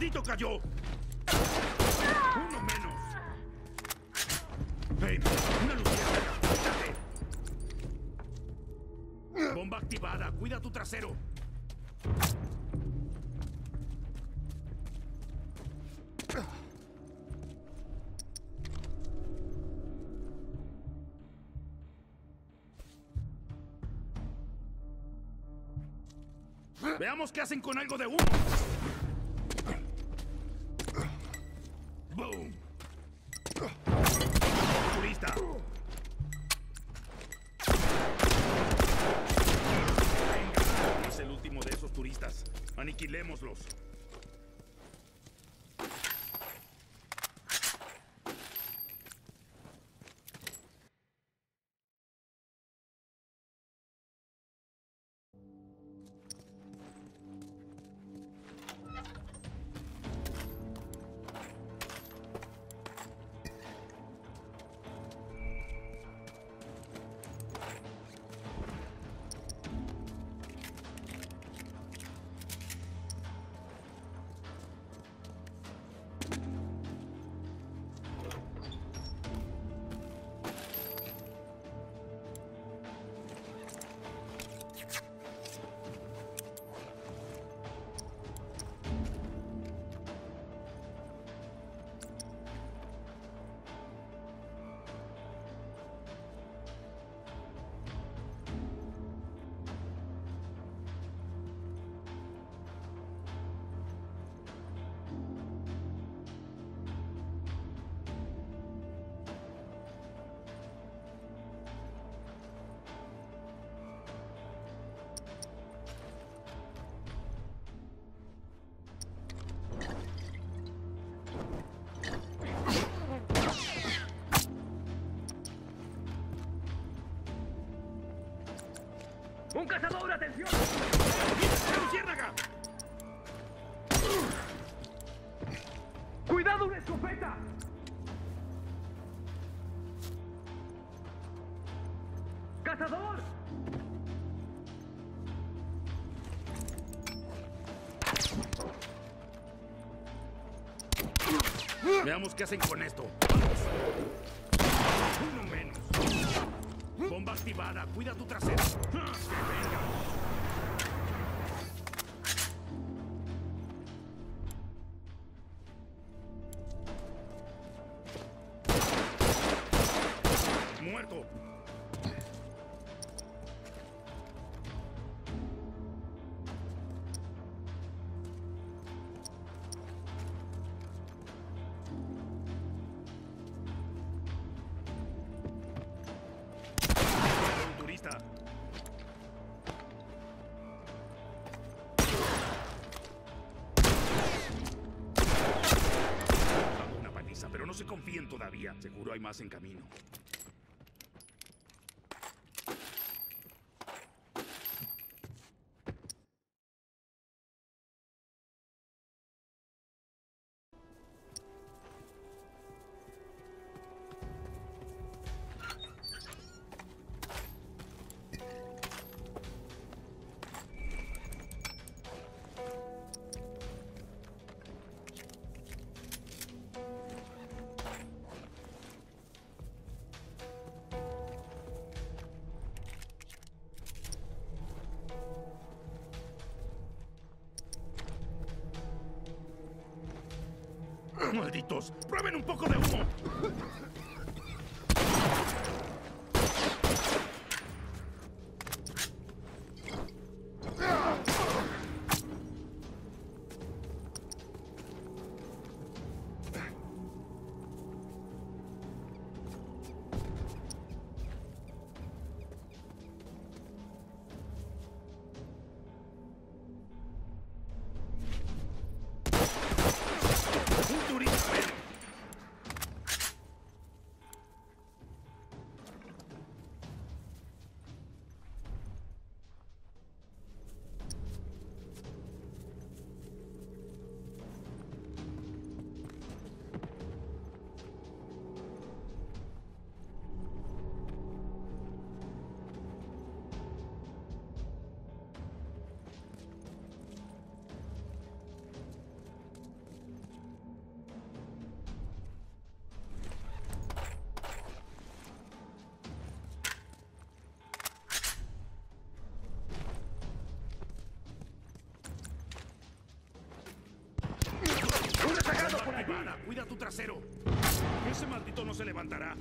maldito cayó! ¡Uno menos! ¡Una. ¡Bomba activada! ¡Cuida tu trasero! Veamos qué hacen con algo de humo. Boom. Turista. Venga, es el último de esos turistas. Aniquilémoslos. ¡Un cazador, atención! ¡La luciérnaga! ¡Cuidado, una escopeta! ¡Cazador! Veamos qué hacen con esto. Vamos. Uno menos. Bomba activada. Cuida tu trasero. ¡Ah, que venga! Todavía. Seguro hay más en camino. ¡Malditos! ¡Prueben un poco de humo! Ese maldito no se levantará.